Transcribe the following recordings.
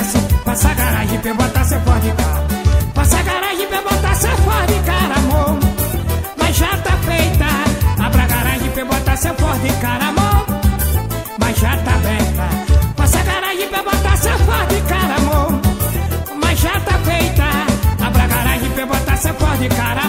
merece. Passa a garagem pra botar seu Ford de cara. Passa a garagem pra botar amor. Mas já tá feita. Abra a garagem pra botar seu Ford de cara, amor. Mas já tá aberta. Passa a garagem pra botar seu Ford de cara, amor. Mas já tá feita. Abra a garagem pra botar seu Ford de cara.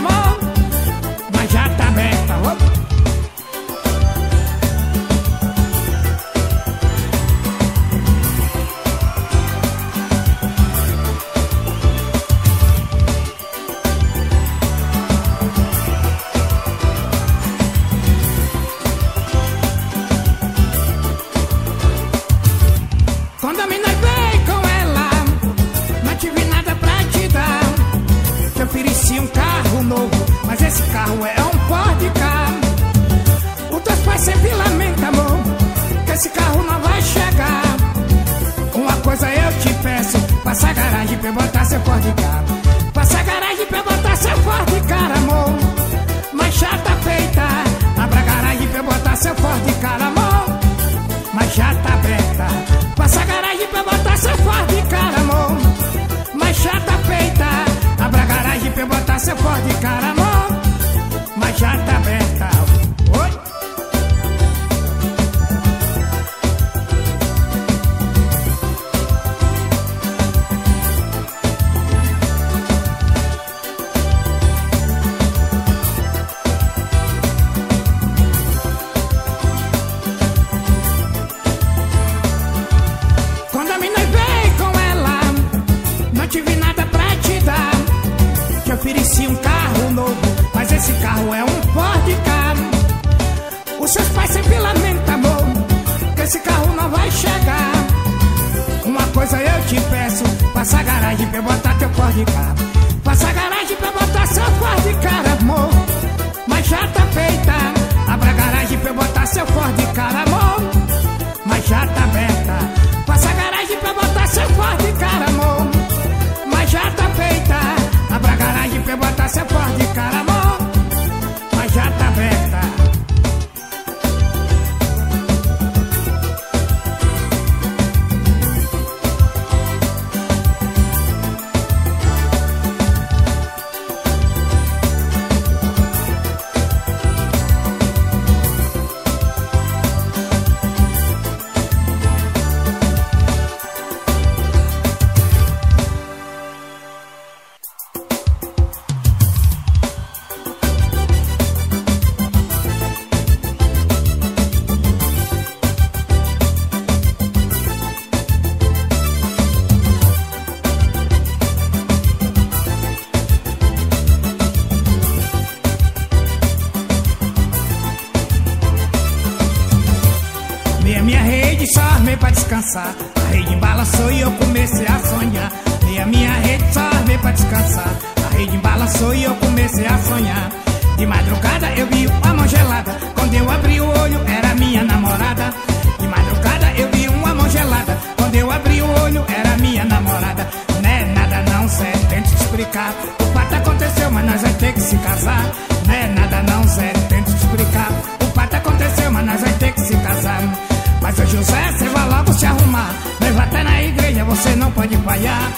Pode falhar.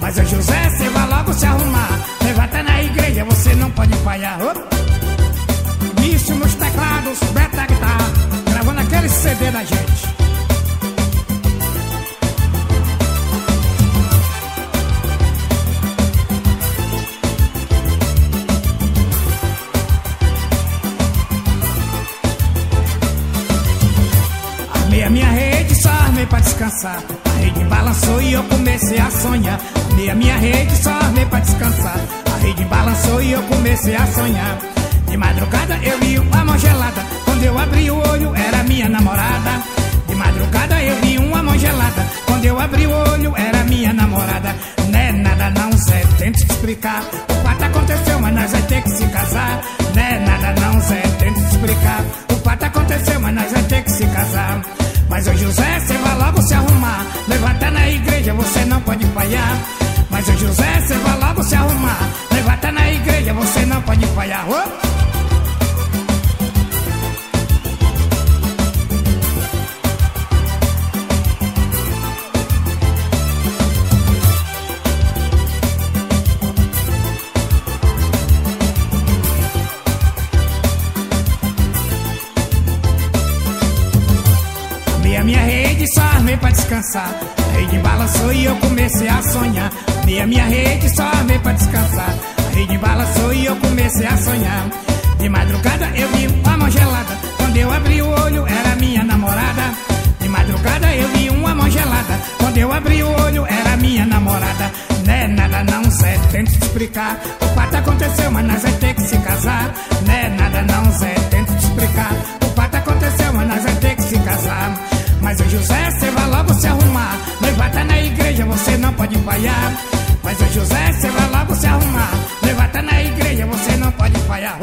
Mas o José, você vai logo se arrumar. Até na igreja, você não pode falhar. Bicho nos teclados, beta guitarra, gravando aquele CD da gente. Armei a minha rede, só armei pra descansar. Balançou e eu comecei a sonhar. Armei a minha rede, só armei pra descansar. A rede balançou e eu comecei a sonhar. De madrugada eu vi uma mão gelada. Quando eu abri o olho, era minha namorada. De madrugada eu vi uma mão gelada. Quando eu abri o olho, era minha namorada. Não é nada não, Zé, tente te explicar. O fato aconteceu, mas nós vai ter que se casar. Não é nada não, Zé, tente te explicar. O fato aconteceu, mas nós vai ter que se casar. Mas o José, você vai logo se arrumar. Levanta na igreja, você não pode falhar. Mas o José, você vai logo se arrumar. Levanta na igreja, você não pode falhar. Oh! Descansar. A rede balançou e eu comecei a sonhar. Armei a minha rede, só armei pra descansar. A rede balançou e eu comecei a sonhar. De madrugada eu vi uma mão gelada. Quando eu abri o olho, era minha namorada. De madrugada eu vi uma mão gelada. Quando eu abri o olho, era minha namorada. Não é nada não, Zé, tente te explicar. O fato aconteceu, mas nós vai ter que se casar. Não é nada não, Zé, tente te explicar. O fato aconteceu, mas nós vai ter que se casar. Mas o José, você vai logo se arrumar. Estar na igreja, você não pode falhar. Mas o José, você vai logo se arrumar. Estar na igreja, você não pode falhar.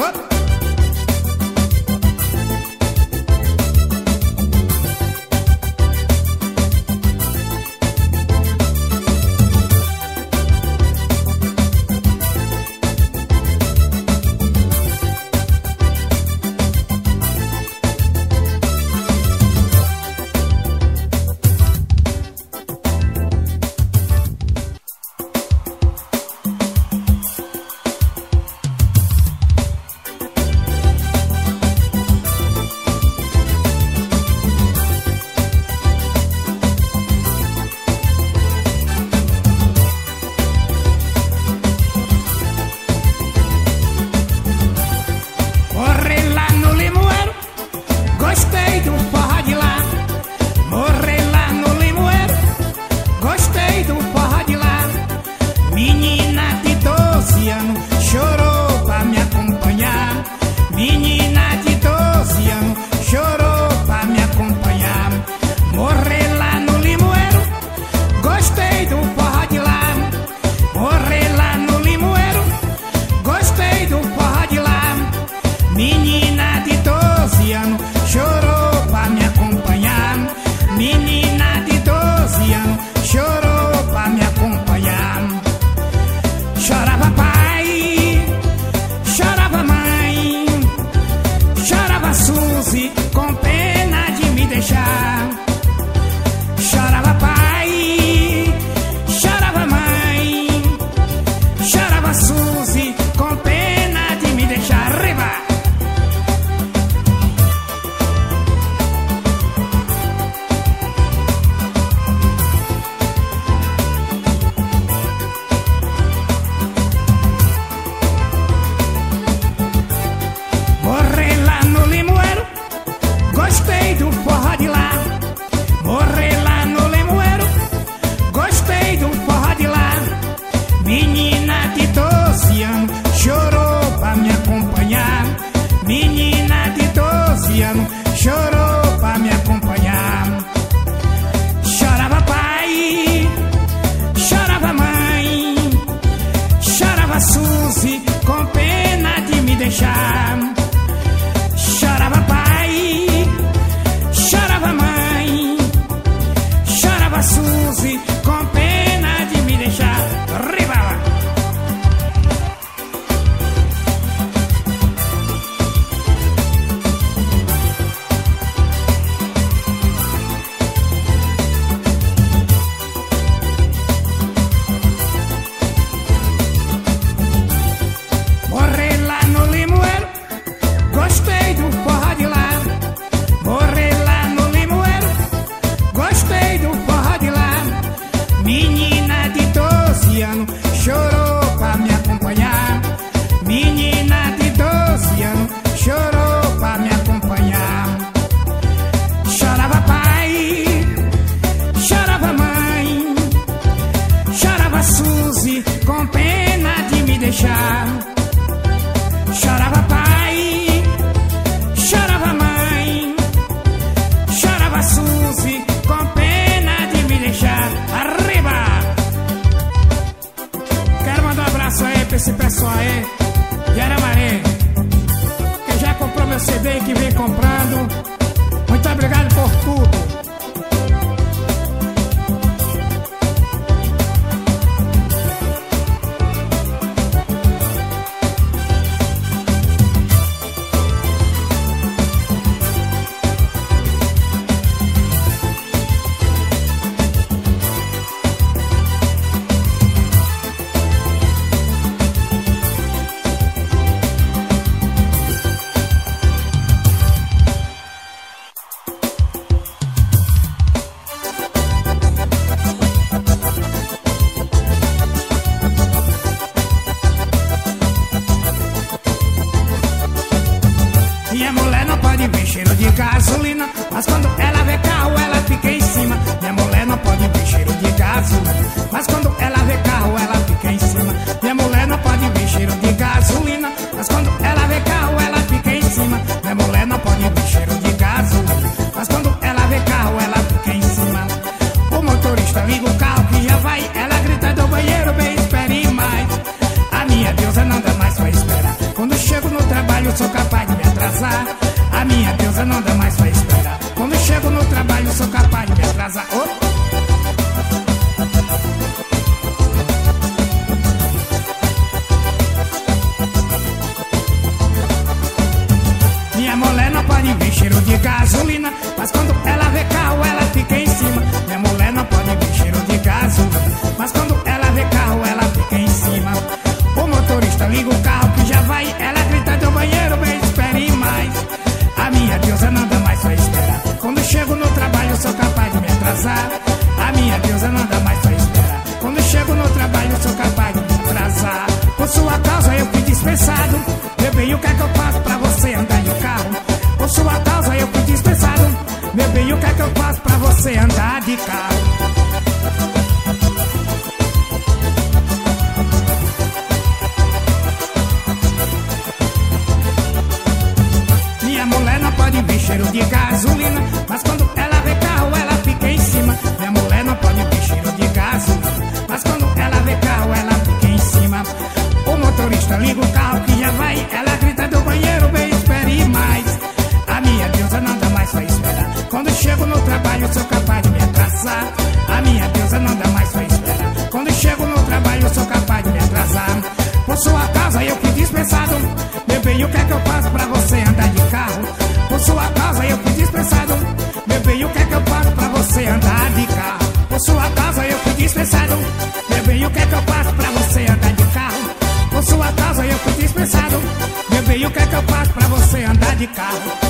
o que é que eu faço pra você andar de carro?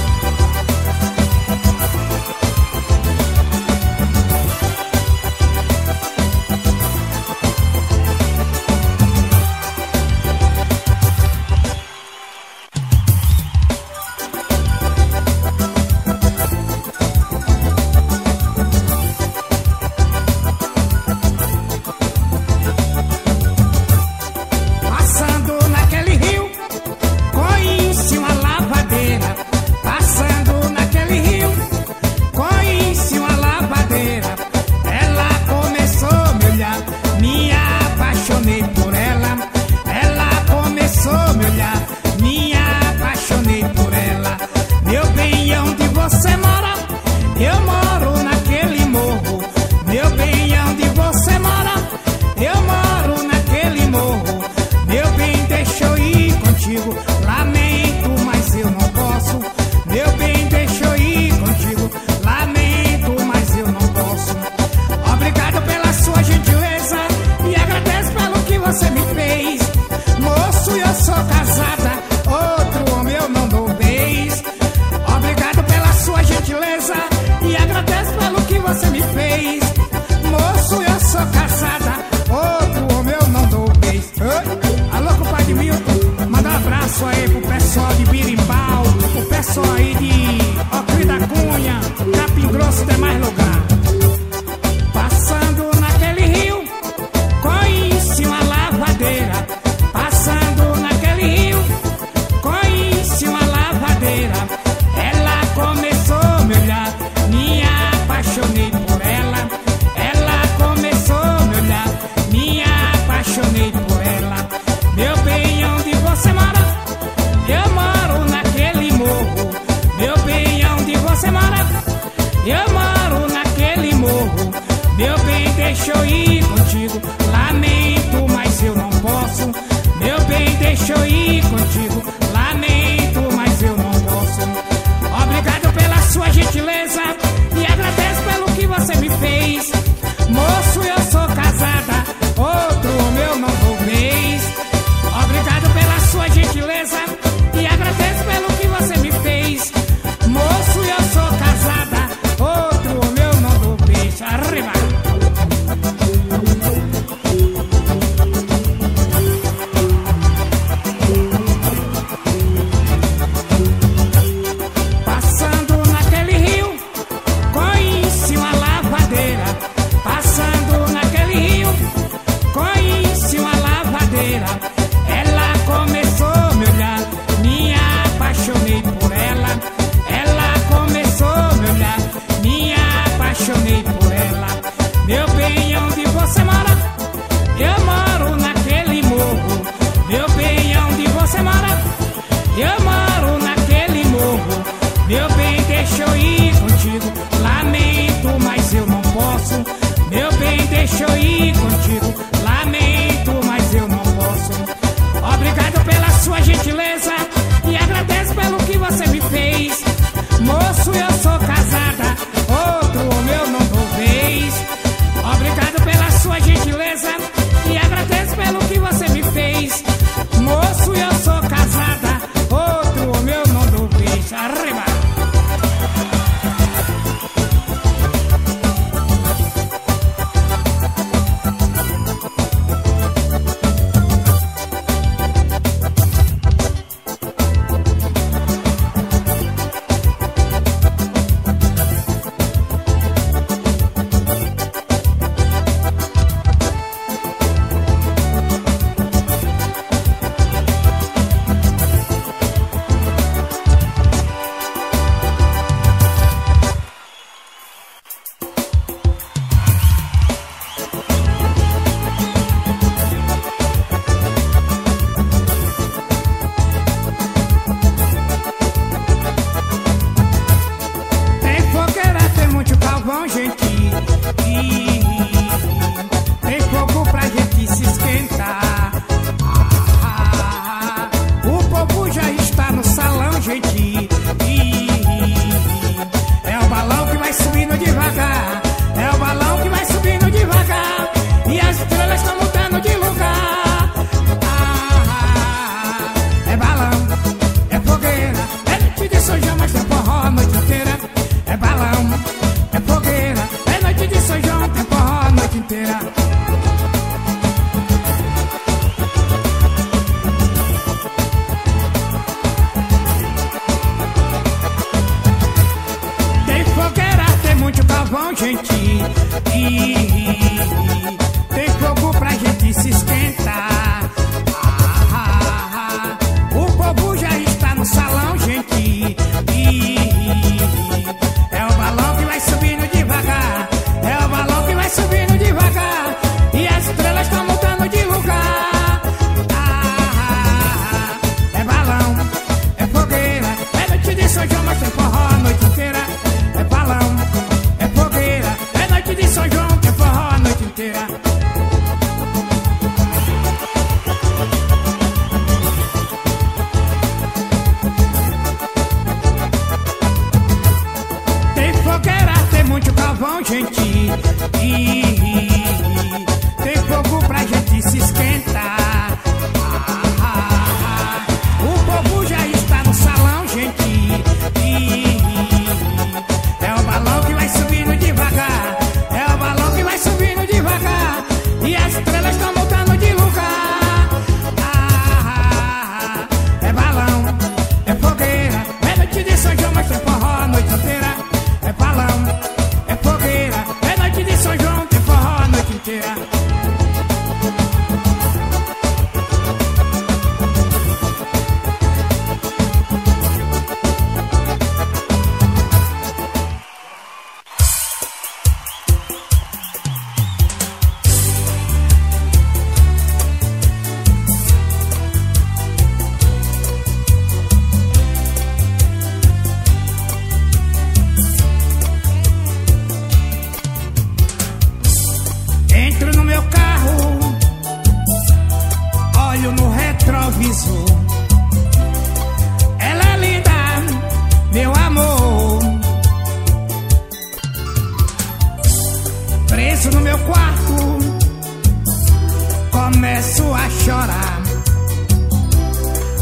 começo a chorar.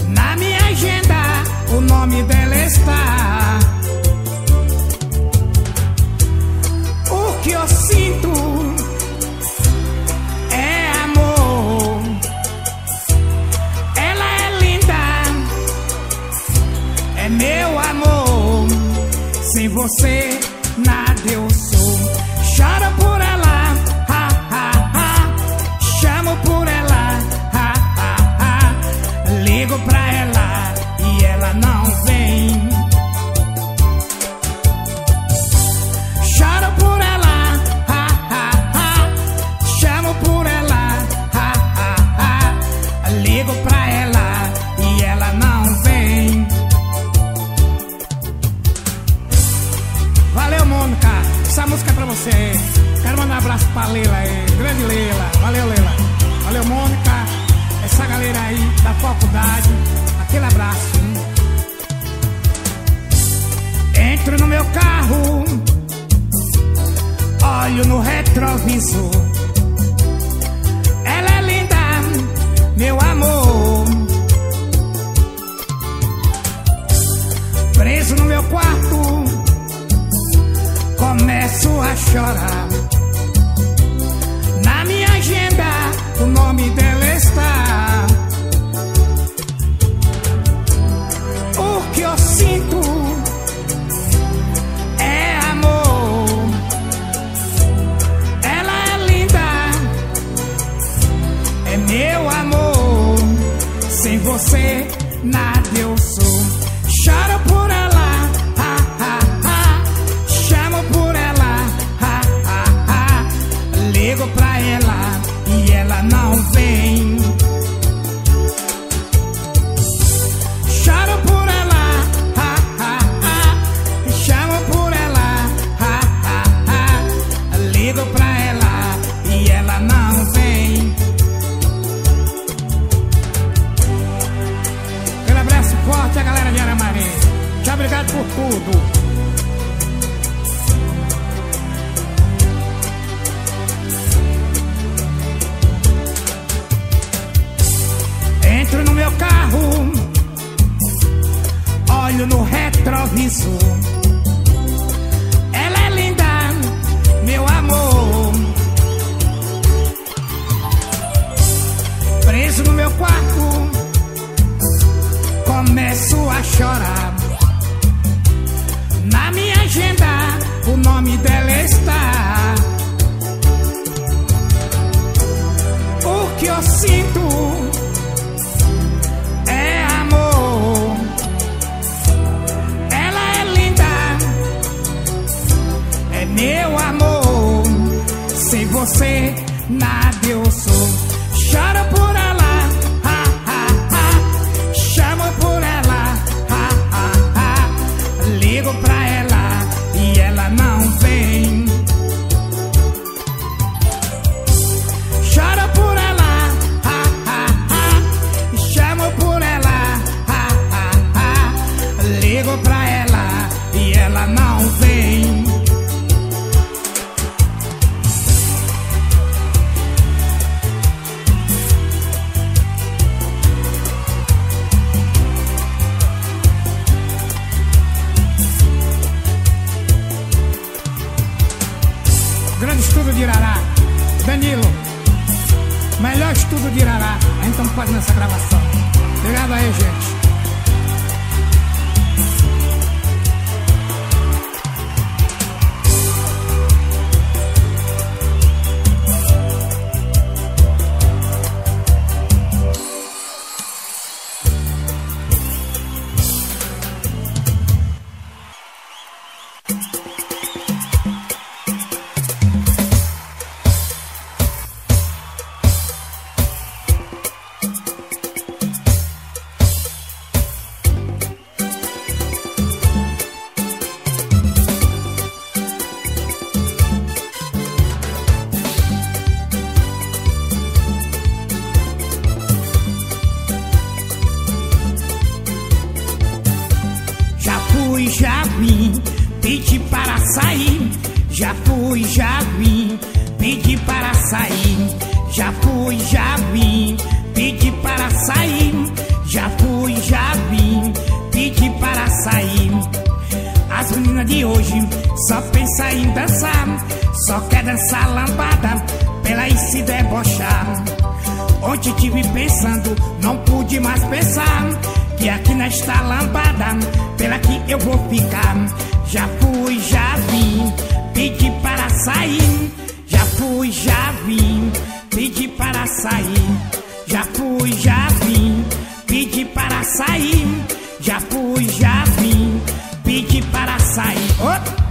Na minha agenda, o nome dela está. O que eu sinto é amor. Ela é linda, é meu amor. Sem você, nada eu sou. Faculdade. Aquele abraço. Entro no meu carro, olho no retrovisor. Ela é linda, meu amor. Preso no meu quarto, começo a chorar. Meu carro, olho no retrovisor. Ela é linda, meu amor. Preso no meu quarto, começo a chorar. Na minha agenda, o nome dela está. O que eu sinto você, nada já vim, pedi para sair. Já fui, já vim, pedi para sair. As meninas de hoje só pensam em dançar, só quer dançar lambada, pela e se debochar. Ontem tive pensando, não pude mais pensar Que aqui nesta lambada, pela que eu vou ficar Já fui, já vim, pedi para sair Já fui, já vim, pedi para sair Já fui, já vim, pedi para sair Já fui, já vim, pedi para sair. Ô!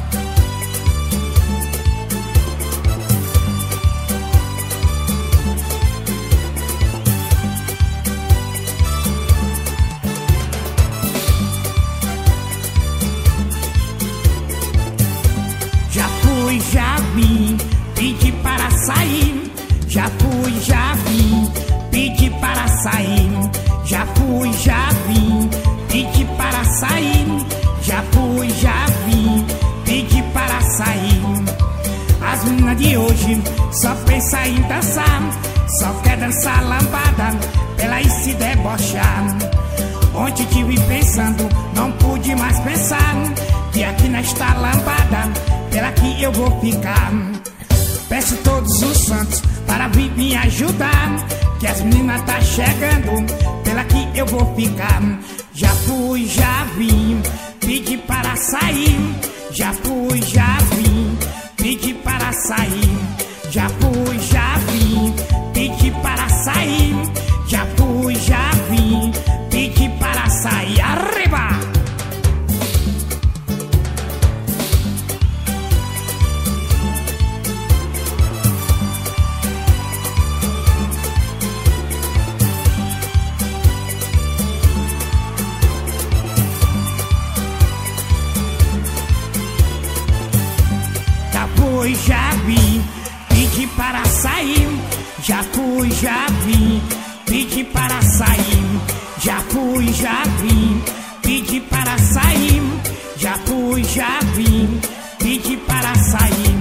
Já já fui, já vim, pedi para sair. Já fui, já vim, pedi para sair. Já fui, já vim, pedi para sair. As meninas de hoje só pensa em dançar, só quer dançar lambada, pela e se debochar. Ontem tive pensando, não pude mais pensar, que aqui nesta lambada, pela que eu vou ficar. Peço todos os santos para vir me ajudar, que as meninas tá chegando, pela que eu vou ficar. Já fui, já vim, pedi para sair, já fui, já vim pedi para sair. Já fui, já vim, pedi para sair. Já vi, pedi para sair. Já fui, já vi, pedi para sair. Já fui, já vi, pedi para sair.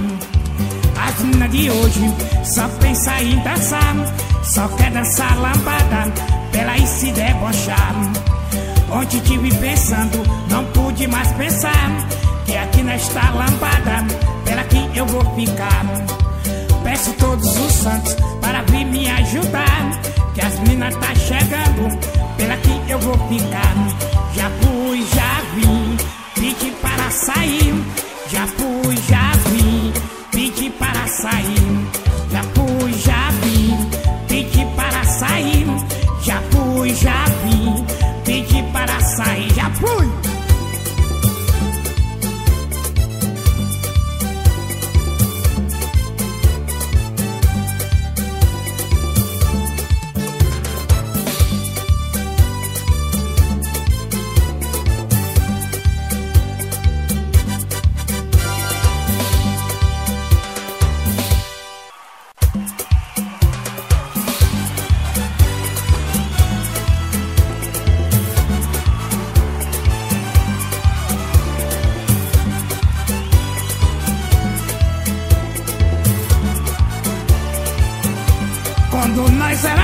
As meninas de hoje só pensa em dançar, só quer dançar lambada, pela e se debochar. Ontem tive pensando, não pude mais pensar, que aqui nesta lambada pela que eu vou ficar. Peço todos os santos para vir me ajudar, que as minas tá chegando, pela que eu vou ficar. Já fui, já vim, pedi para sair. Já fui, já vim, pedi para sair. Já fui, já vim, pedi para sair. Já fui, já vim,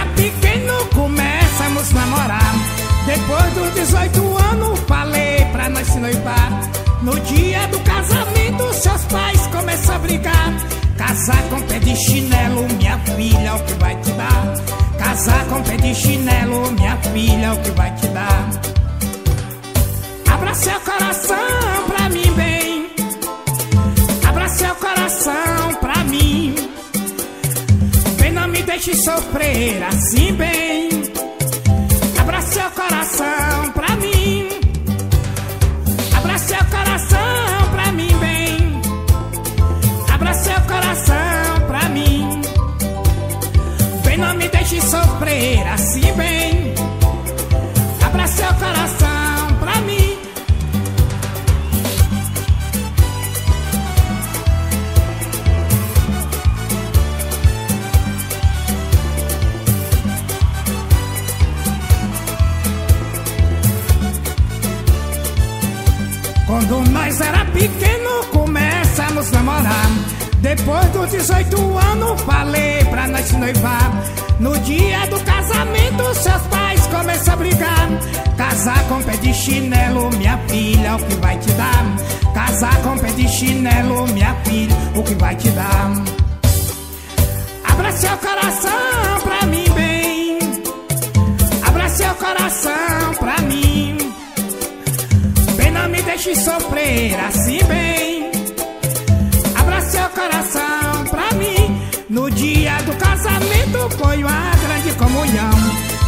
Tá pequeno, começamos a namorar. Depois dos 18 anos, falei pra nós se noivar. No dia do casamento, seus pais começam a brigar. Casar com pé de chinelo, minha filha, é o que vai te dar? Casar com pé de chinelo, minha filha, é o que vai te dar? Abra seu coração pra mim bem. Abra seu coração. deixe sofrer assim bem. Abra seu coração pra mim. namorar. Depois dos 18 anos, falei pra nós noivar. No dia do casamento, seus pais começam a brigar. Casar com pé de chinelo, minha filha, o que vai te dar? Casar com pé de chinelo, minha filha, o que vai te dar? Abra seu coração pra mim, bem. Abra seu coração pra mim. Bem, não me deixe sofrer assim, bem coração pra mim. No dia do casamento foi uma grande comunhão.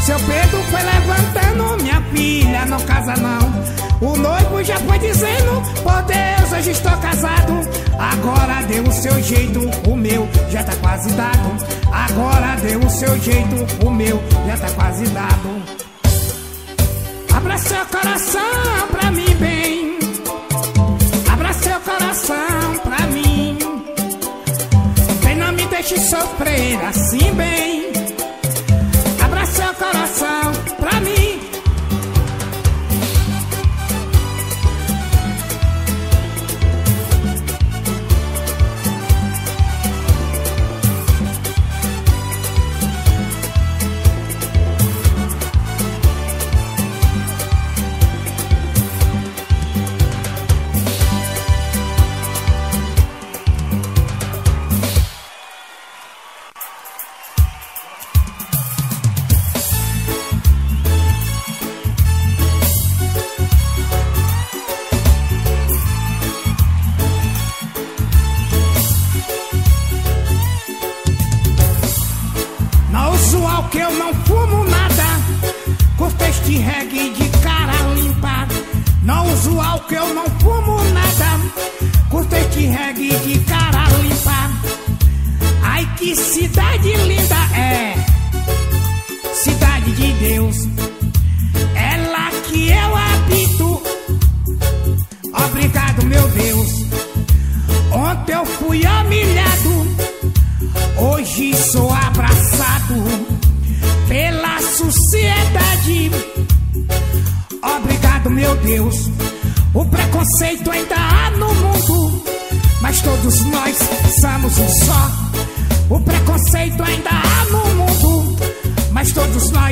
Seu Pedro foi levantando minha filha, não casa não. O noivo já foi dizendo: Por Deus, hoje estou casado. Agora deu o seu jeito, o meu já tá quase dado. Agora deu o seu jeito, o meu já tá quase dado. Abra seu coração pra mim, bem. deixe sofrer assim bem.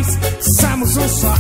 Nós somos um só.